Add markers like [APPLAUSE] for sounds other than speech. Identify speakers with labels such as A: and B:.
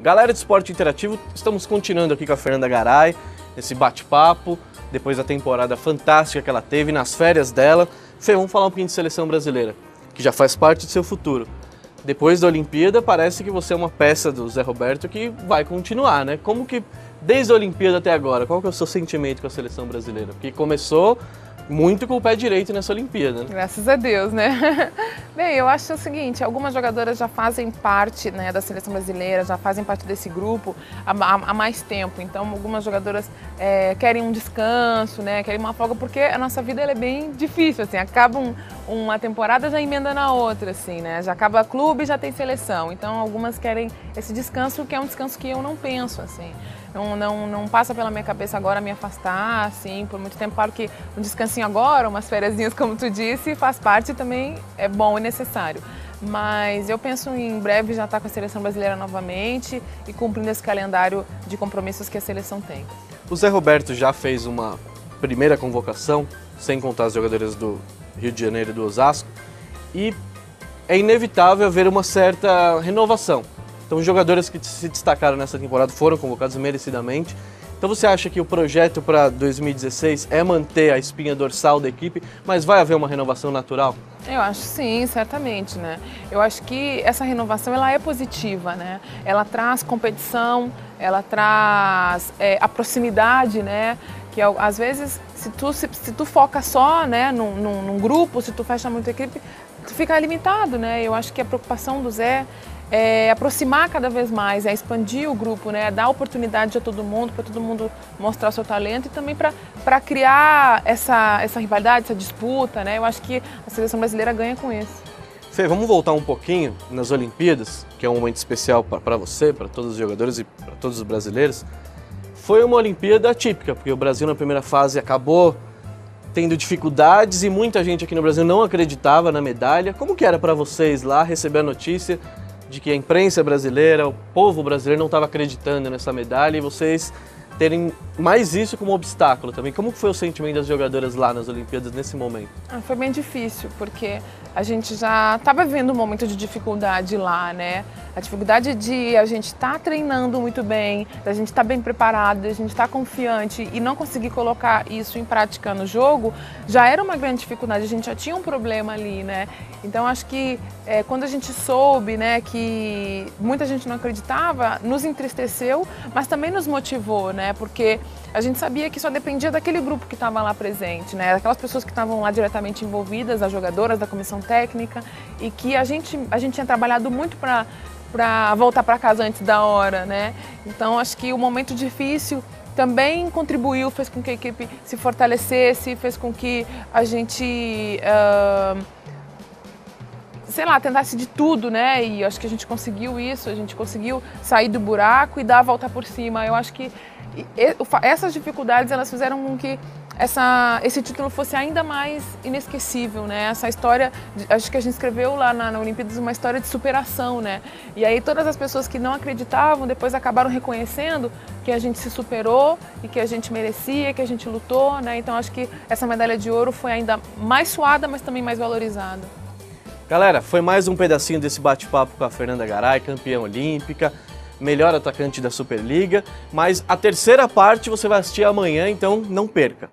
A: Galera de Esporte Interativo, estamos continuando aqui com a Fernanda Garay, esse bate-papo, depois da temporada fantástica que ela teve, nas férias dela. Fê, vamos falar um pouquinho de seleção brasileira, que já faz parte do seu futuro. Depois da Olimpíada, parece que você é uma peça do Zé Roberto que vai continuar, né? Como que, desde a Olimpíada até agora, qual que é o seu sentimento com a seleção brasileira? Porque começou muito com o pé direito nessa Olimpíada. Né?
B: Graças a Deus, né? [LAUGHS] Bem, eu acho o seguinte, algumas jogadoras já fazem parte né, da seleção brasileira, já fazem parte desse grupo há, há, mais tempo. Então, algumas jogadoras é, querem um descanso, né, querem uma folga, porque a nossa vida é bem difícil, assim, acaba um, uma temporada já emenda na outra, assim, né? Já acaba clube já tem seleção. Então, algumas querem esse descanso, que é um descanso que eu não penso, assim. Não, não, não passa pela minha cabeça agora me afastar, assim, por muito tempo. Claro que um descansinho agora, umas férias, como tu disse, faz parte também, é bom e necessário. Mas eu penso em breve já estar com a seleção brasileira novamente e cumprindo esse calendário de compromissos que a seleção tem.
A: O Zé Roberto já fez uma primeira convocação, sem contar as jogadoras do Rio de Janeiro e do Osasco, e é inevitável haver uma certa renovação. Então, os jogadores que se destacaram nessa temporada foram convocados merecidamente. Então, você acha que o projeto para 2016 é manter a espinha dorsal da equipe, mas vai haver uma renovação natural?
B: Eu acho sim, certamente, né? Eu acho que essa renovação ela é positiva, né? Ela traz competição, ela traz é, a proximidade, né? Que às vezes, se tu, se, se tu foca só né, num, num, num grupo, se tu fecha muito a equipe, tu fica limitado, né? Eu acho que a preocupação do Zé é aproximar cada vez mais, é expandir o grupo, né? É dar oportunidade a todo mundo, para todo mundo mostrar o seu talento e também para criar essa, essa rivalidade, essa disputa, né? Eu acho que a seleção brasileira ganha com isso.
A: Fê, vamos voltar um pouquinho nas Olimpíadas, que é um momento especial para você, para todos os jogadores e para todos os brasileiros. Foi uma Olimpíada atípica, porque o Brasil na primeira fase acabou tendo dificuldades e muita gente aqui no Brasil não acreditava na medalha. Como que era para vocês lá receber a notícia de que a imprensa brasileira, o povo brasileiro não estava acreditando nessa medalha e vocês terem mais isso como obstáculo também. Como foi o sentimento das jogadoras lá nas Olimpíadas nesse momento?
B: Ah, foi bem difícil, porque a gente já estava vendo um momento de dificuldade lá, né? A dificuldade de a gente estar tá treinando muito bem, da gente estar tá bem preparado, da gente estar tá confiante e não conseguir colocar isso em prática no jogo, já era uma grande dificuldade. A gente já tinha um problema ali, né? Então acho que é, quando a gente soube, né, que muita gente não acreditava, nos entristeceu, mas também nos motivou, né? Porque a gente sabia que só dependia daquele grupo que estava lá presente, né? Aquelas pessoas que estavam lá diretamente envolvidas, as jogadoras da comissão técnica, e que a gente, a gente tinha trabalhado muito para para voltar para casa antes da hora, né? Então acho que o momento difícil também contribuiu, fez com que a equipe se fortalecesse, fez com que a gente, uh, sei lá, tentasse de tudo, né? E acho que a gente conseguiu isso, a gente conseguiu sair do buraco e dar a volta por cima. Eu acho que essas dificuldades elas fizeram com que essa, esse título fosse ainda mais inesquecível, né? Essa história, acho que a gente escreveu lá na, na Olimpíadas uma história de superação, né? E aí todas as pessoas que não acreditavam depois acabaram reconhecendo que a gente se superou e que a gente merecia, que a gente lutou, né? Então acho que essa medalha de ouro foi ainda mais suada, mas também mais valorizada.
A: Galera, foi mais um pedacinho desse bate-papo com a Fernanda Garay, campeã olímpica melhor atacante da Superliga, mas a terceira parte você vai assistir amanhã, então não perca.